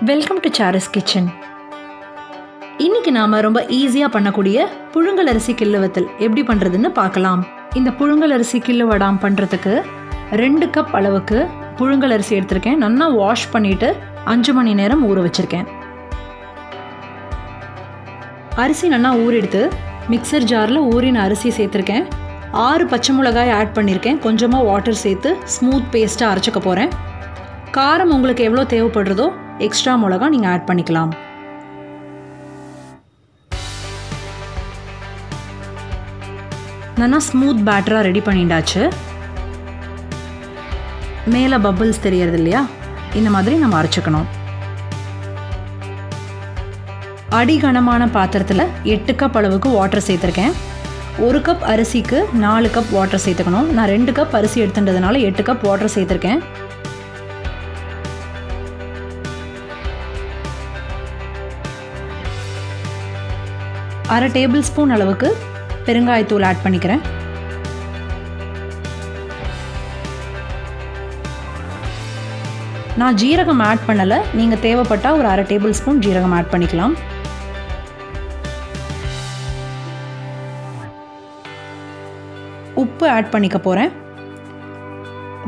Welcome to charas kitchen இன்னைக்கு நாம ரொம்ப ஈஸியாக பண்ணக்கூடிய புழுங்கல் அரிசி கிள்ளு வத்தல் எப்படி பண்ணுறதுன்னு பார்க்கலாம். இந்த புழுங்கல் அரிசி கிள்ளு வடாம் பண்ணுறதுக்கு ரெண்டு கப் அளவுக்கு புழுங்கல் அரிசி எடுத்திருக்கேன். நல்லா வாஷ் பண்ணிட்டு அஞ்சு மணி நேரம் ஊற வச்சிருக்கேன். அரிசி நல்லா ஊறெடுத்து மிக்சர் ஜாரில் ஊறின அரிசி சேர்த்துருக்கேன். ஆறு பச்சை மிளகாய் ஆட் பண்ணியிருக்கேன் கொஞ்சமாக வாட்டர் சேர்த்து ஸ்மூத் பேஸ்ட்டாக அரைச்சிக்க போகிறேன் காரம் உங்களுக்கு எவ்வளோ தேவைப்படுறதோ எக்ஸ்ட்ரா மிளகா நீங்கள் ஆட் பண்ணிக்கலாம். நல்லா ஸ்மூத் பேட்டராக ரெடி பண்ணிட்டாச்சு. மேலே பப்பிள்ஸ் தெரியறது இல்லையா? இந்த மாதிரி நம்ம அரைச்சிக்கணும். அடிகனமான பாத்திரத்தில் எட்டு கப் அளவுக்கு வாட்டர் சேர்த்துருக்கேன். ஒரு கப் அரிசிக்கு நாலு கப் வாட்டர் சேர்த்துக்கணும். நான் ரெண்டு கப் அரிசி எடுத்துட்டதுனால எட்டு கப் வாட்டர் சேர்த்துருக்கேன். அரை டேபிள் ஸ்பூன் அளவுக்கு பெருங்காயத்தூள் ஆட் பண்ணிக்கிறேன். நான் ஜீரகம் ஆட் பண்ணலை. நீங்கள் தேவைப்பட்டால் ஒரு அரை டேபிள் ஸ்பூன் ஜீரகம் ஆட் பண்ணிக்கலாம். உப்பு ஆட் பண்ணிக்க போகிறேன்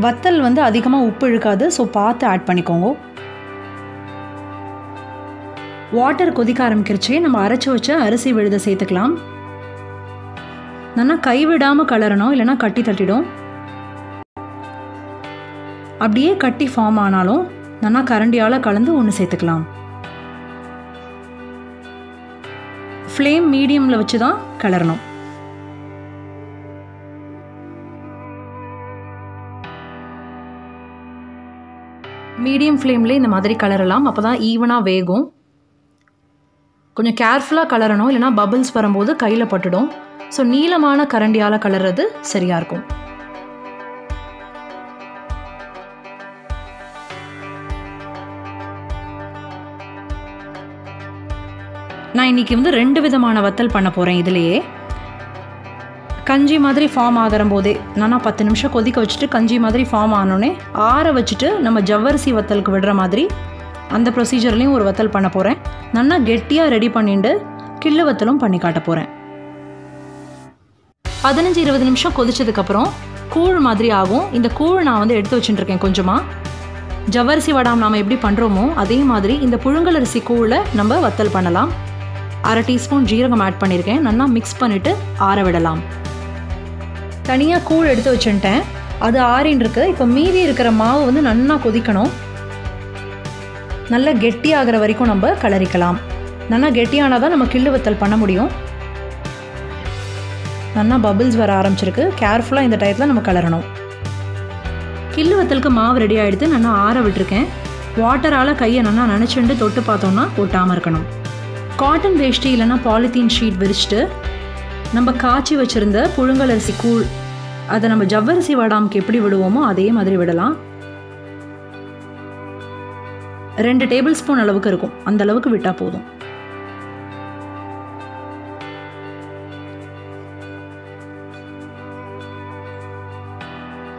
வத்தல் வந்து அதிகமாக உப்பு இழுக்காது ஸோ பார்த்து ஆட் பண்ணிக்கோங்க. வாட்டர் கொதிக்க ஆரம்பிக்கிறச்சே நம்ம அரைச்சி வச்ச அரிசி விழுத சேர்த்துக்கலாம். நல்லா கைவிடாமல் கலரணும் இல்லைன்னா கட்டி தட்டிடும். அப்படியே கட்டி ஃபார்ம் ஆனாலும் நல்லா கரண்டியால் கலந்து ஒன்று சேர்த்துக்கலாம். ஃப்ளேம் மீடியமில் வச்சு தான் கலரணும் மீடியம் ஃப்ளேம்லேயே இந்த மாதிரி கலரலாம் அப்போ தான் ஈவனாக வேகும். கொஞ்சம் கேர்ஃபுல்லாக கலரணும் இல்லைனா பபிள்ஸ் வரும்போது கையில் பட்டுடும். ஸோ நீளமான கரண்டியால் கலர்றது சரியாக இருக்கும். நான் இன்றைக்கி வந்து ரெண்டு விதமான வத்தல் பண்ண போகிறேன் இதுலேயே. கஞ்சி மாதிரி ஃபார்ம் ஆகிற போதே நானா பத்து நிமிஷம் கொதிக்க வச்சுட்டு கஞ்சி மாதிரி ஃபார்ம் ஆனோடனே ஆற வச்சுட்டு நம்ம ஜவ்வரிசி வத்தலுக்கு விடுற மாதிரி அந்த ப்ரொசீஜர்லேயும் ஒரு வத்தல் பண்ண போகிறேன் நல்லா கெட்டியாக ரெடி பண்ணிட்டு கிள்ளு வத்தலும் பண்ணி காட்ட போகிறேன் பதினஞ்சு இருபது நிமிஷம் கொதிச்சதுக்கப்புறம் கூழ் மாதிரி ஆகும். இந்த கூழ் நான் வந்து எடுத்து வச்சுட்டுருக்கேன் கொஞ்சமாக ஜவ்வரிசி வடாம் நாம் எப்படி பண்ணுறோமோ அதே மாதிரி இந்த புழுங்கலரிசி கூழை நம்ம வத்தல் பண்ணலாம். அரை டீஸ்பூன் ஜீரகம் ஆட் பண்ணியிருக்கேன் நல்லா மிக்ஸ் பண்ணிவிட்டு ஆற விடலாம். தனியாக கூழ் எடுத்து வச்சுட்டேன். அது ஆறின்னு இருக்கு இப்போ மீதி இருக்கிற மாவு வந்து நல்லா கொதிக்கணும். நல்லா கெட்டியாகிற வரைக்கும் நம்ம கலரிக்கலாம். நல்லா கெட்டியானால் தான் நம்ம கிள்ளு வத்தல் பண்ண முடியும். நல்லா பபிள்ஸ் வர ஆரம்பிச்சிருக்கு. கேர்ஃபுல்லாக இந்த டயத்தில் நம்ம கலரணும். கிள்ளு வத்தலுக்கு மாவு ரெடி ஆகிடுது நல்லா ஆற விட்டுருக்கேன். வாட்டரால் கையை நல்லா நினச்சிண்டு தொட்டு பார்த்தோம்னா ஒட்டாமல் இருக்கணும். காட்டன் வேஷ்டி இல்லைன்னா பாலித்தீன் ஷீட் விரிச்சிட்டு நம்ம காய்ச்சி வச்சுருந்த புழுங்கலரிசி கூழ் அதை நம்ம ஜவ்வரிசி வடாமுக்கு எப்படி விடுவோமோ அதே மாதிரி விடலாம். ரெண்டு டேபிள் ஸ்பூன் அளவுக்கு இருக்கும். அந்த அளவுக்கு விட்டால் போதும்.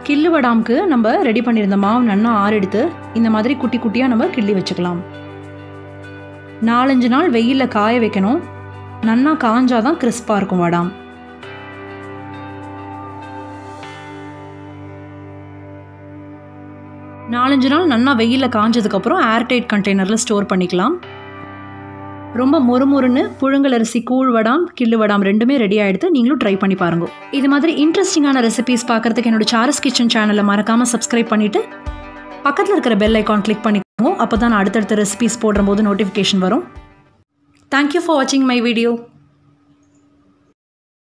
கிள்ளு வடாமுக்கு நம்ம ரெடி பண்ணியிருந்த மாவு நன்னா ஆறெடுத்து இந்த மாதிரி குட்டி குட்டியாக நம்ம கிள்ளி வச்சுக்கலாம். நாலஞ்சு நாள் வெயிலில் காய வைக்கணும். நன்னா காஞ்சாதான் கிறிஸ்பாக இருக்கும் வடாம். நாலஞ்சு நாள் நல்லா வெயிலில் காஞ்சதுக்கப்புறம் ஏர்டைட் கண்டெய்னரில் ஸ்டோர் பண்ணிக்கலாம். ரொம்ப மொறுமொறுன்னு புழுங்கலரிசி கூழ் வடாம் கிள்ளு வடாம் ரெண்டுமே ரெடி ஆகிடுது நீங்களும் ட்ரை பண்ணி பாருங்க. இது மாதிரி இன்ட்ரெஸ்டிங்கான ரெசிபிஸ் பார்க்குறதுக்கு என்னோட சாரஸ் கிச்சன் சேனலை மறக்காமல் சப்ஸ்கிரைப் பண்ணிவிட்டு பக்கத்தில் இருக்கிற பெல் ஐக்கான் கிளிக் பண்ணிக்கோங்க. அப்போ தான் நான் அடுத்தடுத்த ரெசிபிஸ் போடுற போது நோட்டிஃபிகேஷன் வரும். தேங்க்யூ ஃபார் வாட்சிங் மை வீடியோ